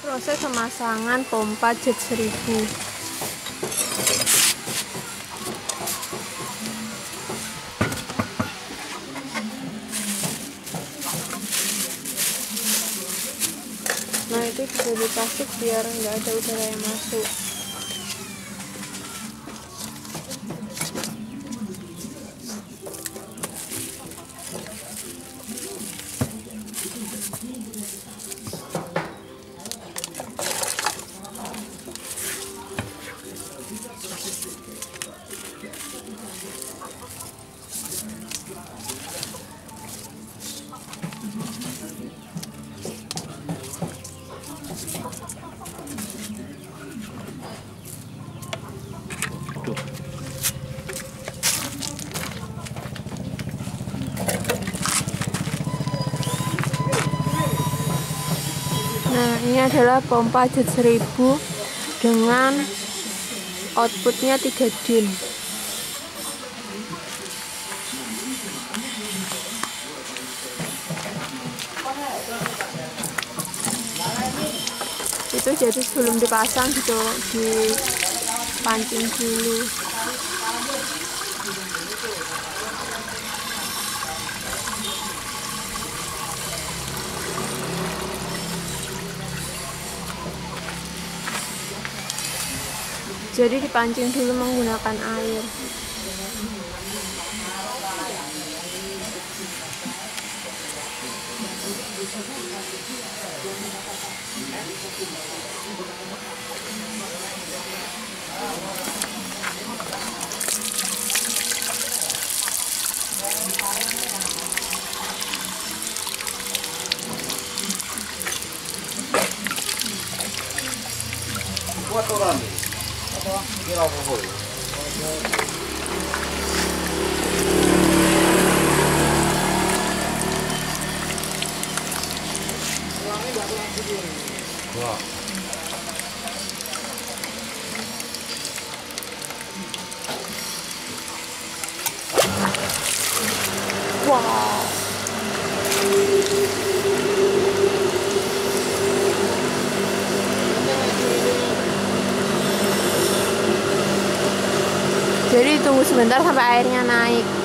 proses pemasangan pompa jet 1000 nah itu bisa dipasuk biar nggak ada udara yang masuk Nah, ini adalah pompa jet 1000 dengan outputnya 3 din. Itu jadi sebelum dipasang gitu dipancing dulu. Jadi dipancing dulu menggunakan air. Kuat 이거 보고 좋아. 와. Jadi tunggu sebentar sampai airnya naik